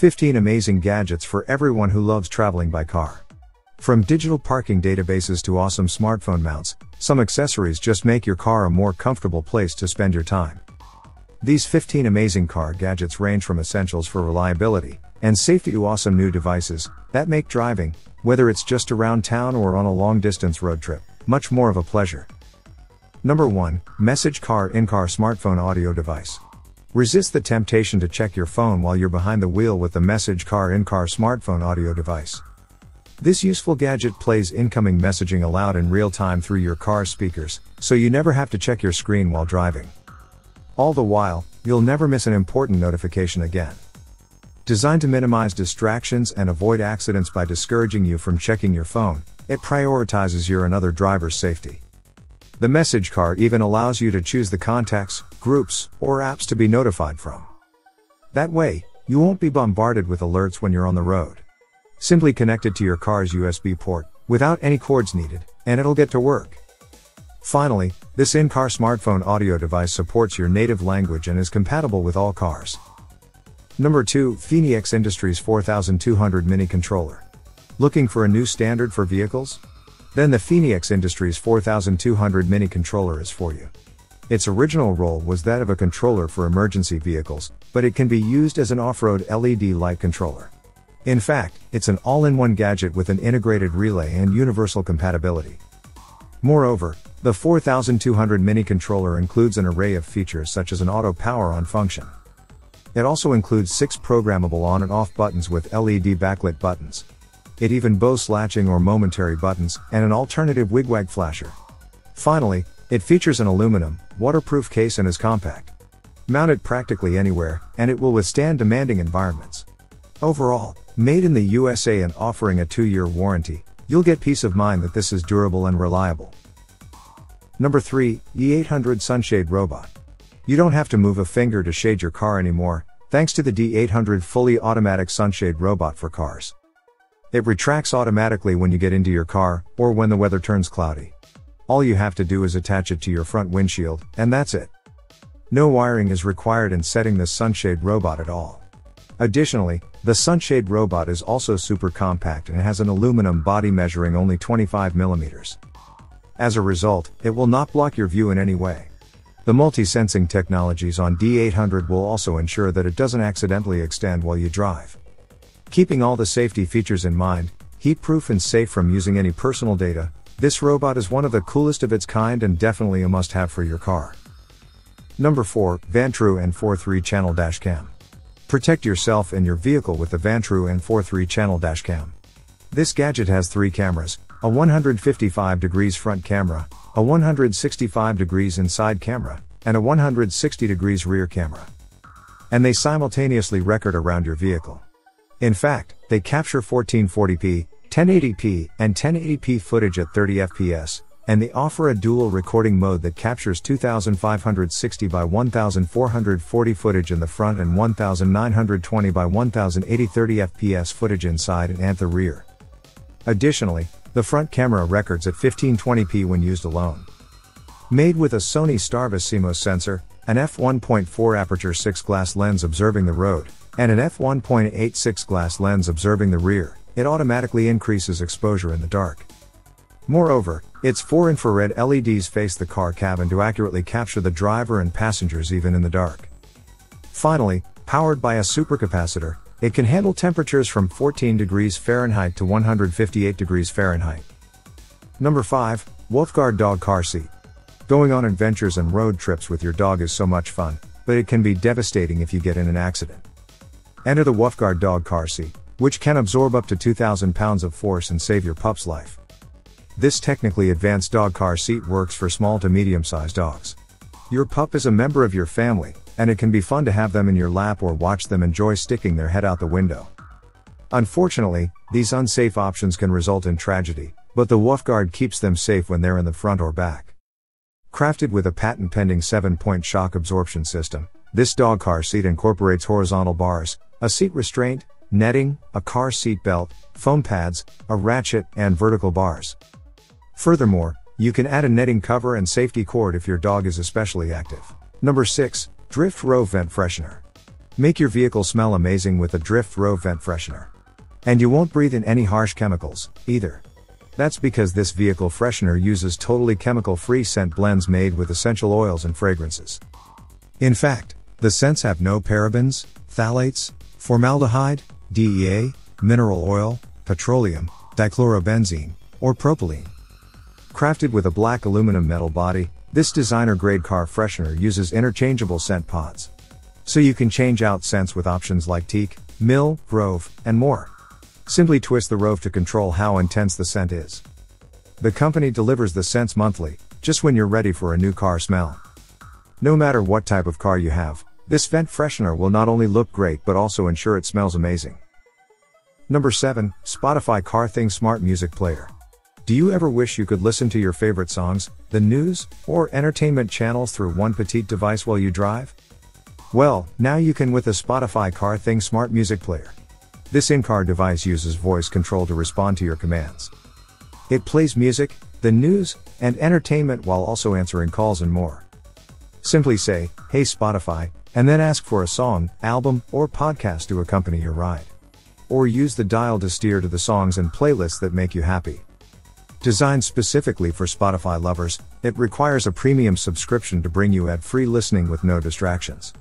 15 amazing gadgets for everyone who loves traveling by car. From digital parking databases to awesome smartphone mounts, some accessories just make your car a more comfortable place to spend your time. These 15 amazing car gadgets range from essentials for reliability and safety to awesome new devices that make driving, whether it's just around town or on a long distance road trip, much more of a pleasure. Number 1 Message Car In Car Smartphone Audio Device. Resist the temptation to check your phone while you're behind the wheel with the Message Car in car smartphone audio device. This useful gadget plays incoming messaging aloud in real time through your car's speakers, so you never have to check your screen while driving. All the while, you'll never miss an important notification again. Designed to minimize distractions and avoid accidents by discouraging you from checking your phone, it prioritizes your and other driver's safety. The Message Car even allows you to choose the contacts, groups, or apps to be notified from. That way, you won't be bombarded with alerts when you're on the road. Simply connect it to your car's USB port, without any cords needed, and it'll get to work. Finally, this in-car smartphone audio device supports your native language and is compatible with all cars. Number 2, Feniex Industries 4200 Mini Controller. Looking for a new standard for vehicles? Then the Feniex Industries 4200 mini controller is for you. Its original role was that of a controller for emergency vehicles, but it can be used as an off-road LED light controller. In fact, it's an all-in-one gadget with an integrated relay and universal compatibility. Moreover, the 4200 mini controller includes an array of features such as an auto power on function. It also includes six programmable on and off buttons with LED backlit buttons. It even boasts latching or momentary buttons, and an alternative wigwag flasher. Finally, it features an aluminum, waterproof case and is compact. Mount it practically anywhere, and it will withstand demanding environments. Overall, made in the USA and offering a 2-year warranty, you'll get peace of mind that this is durable and reliable. Number 3, D800 Sunshade Robot. You don't have to move a finger to shade your car anymore, thanks to the D800 fully automatic sunshade robot for cars. It retracts automatically when you get into your car, or when the weather turns cloudy. All you have to do is attach it to your front windshield, and that's it. No wiring is required in setting this sunshade robot at all. Additionally, the sunshade robot is also super compact and has an aluminum body measuring only 25 millimeters. As a result, it will not block your view in any way. The multi-sensing technologies on D800 will also ensure that it doesn't accidentally extend while you drive. Keeping all the safety features in mind, heat-proof and safe from using any personal data, this robot is one of the coolest of its kind and definitely a must-have for your car. Number 4, Vantrue N4 3 Channel Dashcam. Protect yourself and your vehicle with the Vantrue N4 3 Channel Dashcam. This gadget has three cameras, a 155 degrees front camera, a 165 degrees inside camera, and a 160 degrees rear camera. And they simultaneously record around your vehicle. In fact, they capture 1440p, 1080p, and 1080p footage at 30 fps, and they offer a dual recording mode that captures 2560 by 1440 footage in the front and 1920 by 1080 30 fps footage inside and at the rear. Additionally, the front camera records at 1520p when used alone. Made with a Sony Starvis CMOS sensor, an f1.4 aperture 6 glass lens observing the road, and an f1.86 glass lens observing the rear, it automatically increases exposure in the dark. Moreover, its four infrared LEDs face the car cabin to accurately capture the driver and passengers even in the dark. Finally, powered by a supercapacitor, it can handle temperatures from 14 degrees Fahrenheit to 158 degrees Fahrenheit. Number 5, Wuffguard Dog Car Seat. Going on adventures and road trips with your dog is so much fun, but it can be devastating if you get in an accident. Enter the Wuffguard dog car seat, which can absorb up to 2,000 pounds of force and save your pup's life. This technically advanced dog car seat works for small to medium sized dogs. Your pup is a member of your family, and it can be fun to have them in your lap or watch them enjoy sticking their head out the window. Unfortunately, these unsafe options can result in tragedy, but the Wuffguard keeps them safe when they're in the front or back. Crafted with a patent pending 7 point shock absorption system, this dog car seat incorporates horizontal bars, a seat restraint, netting, a car seat belt, foam pads, a ratchet, and vertical bars. Furthermore, you can add a netting cover and safety cord if your dog is especially active. Number 6, Drift Rove Vent Freshener. Make your vehicle smell amazing with a Drift Rove vent freshener. And you won't breathe in any harsh chemicals, either. That's because this vehicle freshener uses totally chemical free scent blends made with essential oils and fragrances. In fact, the scents have no parabens, phthalates, formaldehyde, DEA, mineral oil, petroleum, dichlorobenzene, or propylene. Crafted with a black aluminum metal body, this designer grade car freshener uses interchangeable scent pods. So you can change out scents with options like teak, mill, rove, and more. Simply twist the rove to control how intense the scent is. The company delivers the scents monthly, just when you're ready for a new car smell. No matter what type of car you have, this vent freshener will not only look great but also ensure it smells amazing. Number 7, Spotify Car Thing Smart Music Player. Do you ever wish you could listen to your favorite songs, the news, or entertainment channels through one petite device while you drive? Well, now you can with the Spotify Car Thing Smart Music Player. This in-car device uses voice control to respond to your commands. It plays music, the news, and entertainment while also answering calls and more. Simply say, Hey Spotify, and then ask for a song, album, or podcast to accompany your ride. Or use the dial to steer to the songs and playlists that make you happy. Designed specifically for Spotify lovers, it requires a premium subscription to bring you ad free listening with no distractions.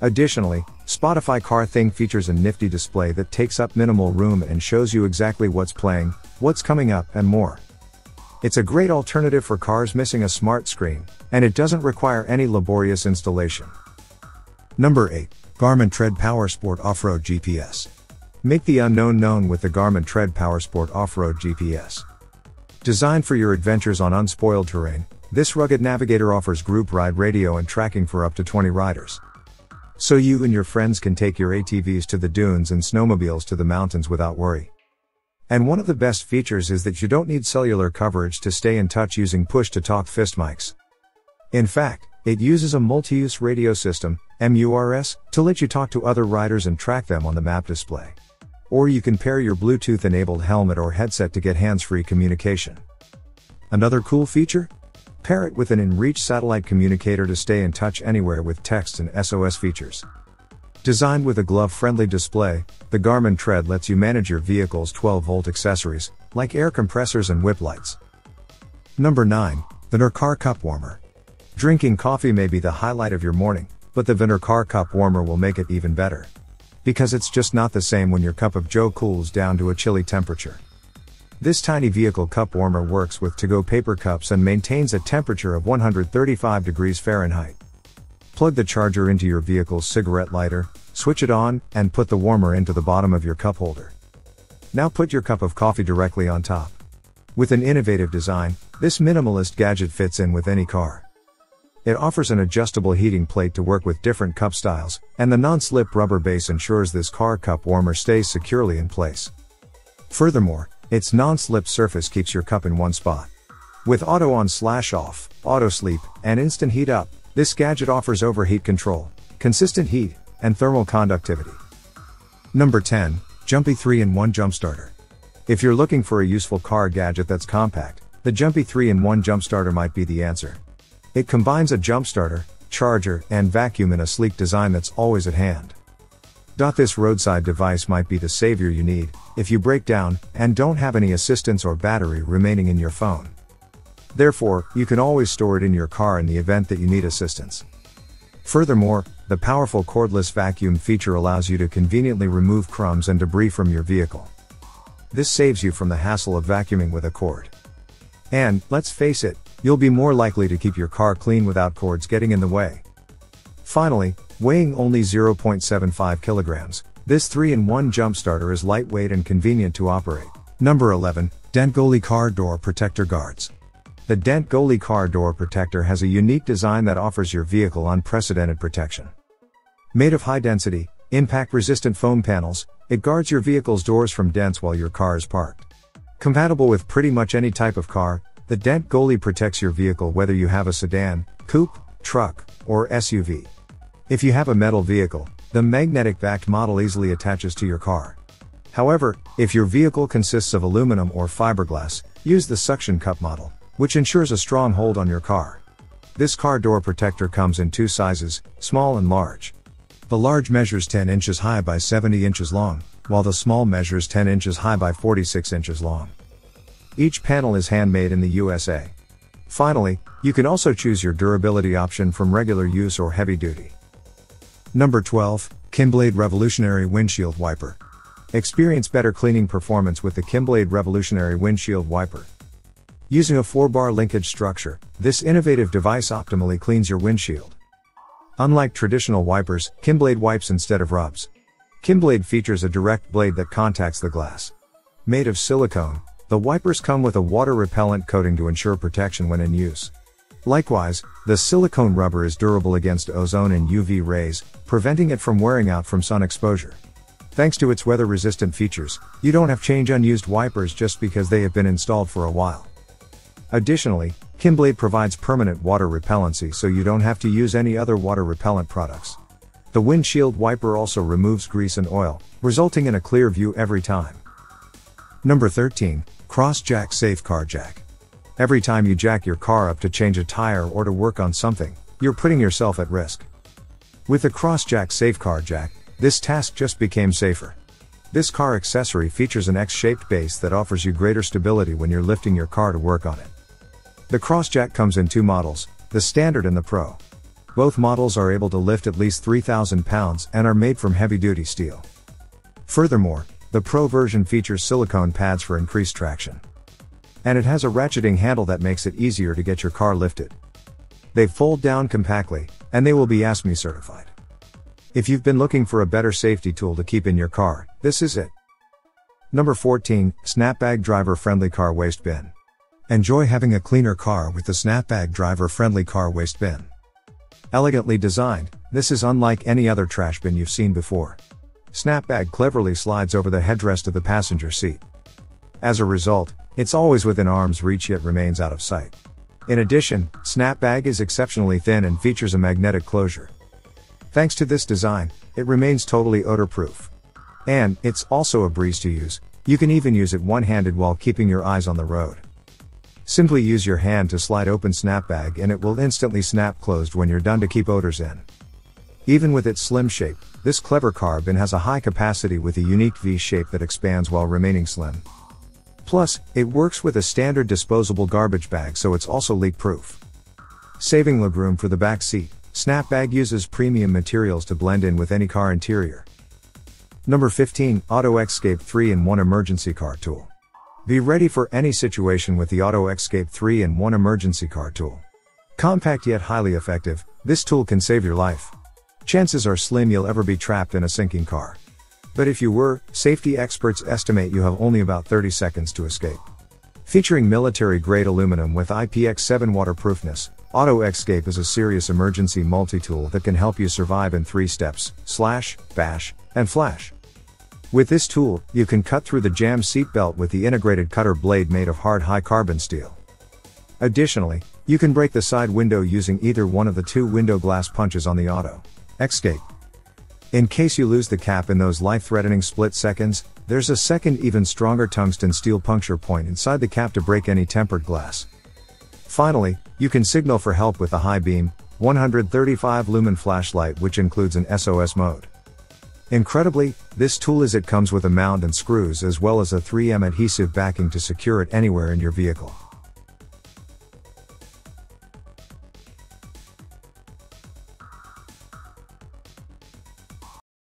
Additionally, Spotify Car Thing features a nifty display that takes up minimal room and shows you exactly what's playing, what's coming up, and more. It's a great alternative for cars missing a smart screen, and it doesn't require any laborious installation. Number 8. Garmin Tread Power Sport Off-Road GPS. Make the unknown known with the Garmin Tread Power Sport Off-Road GPS. Designed for your adventures on unspoiled terrain, this rugged navigator offers group ride radio and tracking for up to 20 riders. So you and your friends can take your ATVs to the dunes and snowmobiles to the mountains without worry. And one of the best features is that you don't need cellular coverage to stay in touch using push to talk fist mics. In fact, it uses a multi-use radio system, MURS, to let you talk to other riders and track them on the map display. Or you can pair your Bluetooth enabled helmet or headset to get hands-free communication. Another cool feature? Pair it with an InReach satellite communicator to stay in touch anywhere with text and SOS features. Designed with a glove-friendly display, the Garmin Tread lets you manage your vehicle's 12-volt accessories, like air compressors and whip lights. Number 9. The Vintter Cup Warmer. Drinking coffee may be the highlight of your morning, but the Vintter Cup Warmer will make it even better. Because it's just not the same when your cup of joe cools down to a chilly temperature. This tiny vehicle cup warmer works with to-go paper cups and maintains a temperature of 135 degrees Fahrenheit. Plug the charger into your vehicle's cigarette lighter, switch it on, and put the warmer into the bottom of your cup holder. Now put your cup of coffee directly on top. With an innovative design, this minimalist gadget fits in with any car. It offers an adjustable heating plate to work with different cup styles, and the non-slip rubber base ensures this car cup warmer stays securely in place. Furthermore, its non-slip surface keeps your cup in one spot. With auto on slash off, auto sleep, and instant heat up, this gadget offers overheat control, consistent heat, and thermal conductivity. Number 10, JUMPI 3-in-1 Jump Starter. If you're looking for a useful car gadget that's compact, the JUMPI 3-in-1 Jump Starter might be the answer. It combines a jump starter, charger, and vacuum in a sleek design that's always at hand. This roadside device might be the savior you need, if you break down, and don't have any assistance or battery remaining in your phone. Therefore, you can always store it in your car in the event that you need assistance. Furthermore, the powerful cordless vacuum feature allows you to conveniently remove crumbs and debris from your vehicle. This saves you from the hassle of vacuuming with a cord. And, let's face it, you'll be more likely to keep your car clean without cords getting in the way. Finally, weighing only 0.75 kilograms, this 3-in-1 jump starter is lightweight and convenient to operate. Number 11, Dent Goalie Car Door Protector Guards. The Dent Goalie car door protector has a unique design that offers your vehicle unprecedented protection. Made of high density, impact resistant foam panels, it guards your vehicle's doors from dents while your car is parked. Compatible with pretty much any type of car, the Dent Goalie protects your vehicle whether you have a sedan, coupe, truck, or SUV. If you have a metal vehicle, the magnetic backed model easily attaches to your car. However, if your vehicle consists of aluminum or fiberglass, use the suction cup model which ensures a strong hold on your car. This car door protector comes in two sizes, small and large. The large measures 10 inches high by 70 inches long, while the small measures 10 inches high by 46 inches long. Each panel is handmade in the USA. Finally, you can also choose your durability option from regular use or heavy duty. Number 12, Kimblade Revolutionary Windshield Wiper. Experience better cleaning performance with the Kimblade Revolutionary Windshield Wiper. Using a 4-bar linkage structure, this innovative device optimally cleans your windshield. Unlike traditional wipers, Kimblade wipes instead of rubs. Kimblade features a direct blade that contacts the glass. Made of silicone, the wipers come with a water repellent coating to ensure protection when in use. Likewise, the silicone rubber is durable against ozone and UV rays, preventing it from wearing out from sun exposure. Thanks to its weather resistant features, you don't have to change unused wipers just because they have been installed for a while. Additionally, Kimblade provides permanent water repellency so you don't have to use any other water repellent products. The windshield wiper also removes grease and oil, resulting in a clear view every time. Number 13, Cross Jack Safe Car Jack. Every time you jack your car up to change a tire or to work on something, you're putting yourself at risk. With the Cross Jack Safe Car Jack, this task just became safer. This car accessory features an X-shaped base that offers you greater stability when you're lifting your car to work on it. The Crossjack comes in two models, the Standard and the Pro. Both models are able to lift at least 3,000 pounds and are made from heavy-duty steel. Furthermore, the Pro version features silicone pads for increased traction. And it has a ratcheting handle that makes it easier to get your car lifted. They fold down compactly, and they will be ASME certified. If you've been looking for a better safety tool to keep in your car, this is it. Number 14, Snapbag Driver Friendly Car Waste Bin. Enjoy having a cleaner car with the Snapbag driver friendly car waste bin. Elegantly designed, this is unlike any other trash bin you've seen before. Snapbag cleverly slides over the headrest of the passenger seat. As a result, it's always within arm's reach yet remains out of sight. In addition, Snapbag is exceptionally thin and features a magnetic closure. Thanks to this design, it remains totally odor-proof. And, it's also a breeze to use, you can even use it one-handed while keeping your eyes on the road. Simply use your hand to slide open Snapbag and it will instantly snap closed when you're done to keep odors in. Even with its slim shape, this clever car bin has a high capacity with a unique V shape that expands while remaining slim. Plus, it works with a standard disposable garbage bag so it's also leak proof. Saving legroom for the back seat, Snapbag uses premium materials to blend in with any car interior. Number 15, Auto Xscape 3-in-1 Emergency Car Tool. Be ready for any situation with the Auto Xscape 3 in 1 emergency car tool. Compact yet highly effective, this tool can save your life. Chances are slim you'll ever be trapped in a sinking car. But if you were, safety experts estimate you have only about 30 seconds to escape. Featuring military grade aluminum with IPX7 waterproofness, Auto Xscape is a serious emergency multi-tool that can help you survive in three steps, slash, bash, and flash. With this tool, you can cut through the jam seatbelt with the integrated cutter blade made of hard high carbon steel. Additionally, you can break the side window using either one of the two window glass punches on the Auto Xscape. In case you lose the cap in those life-threatening split seconds, there's a second even stronger tungsten steel puncture point inside the cap to break any tempered glass. Finally, you can signal for help with a high beam, 135 lumen flashlight which includes an SOS mode. Incredibly, this tool as it comes with a mount and screws as well as a 3M adhesive backing to secure it anywhere in your vehicle.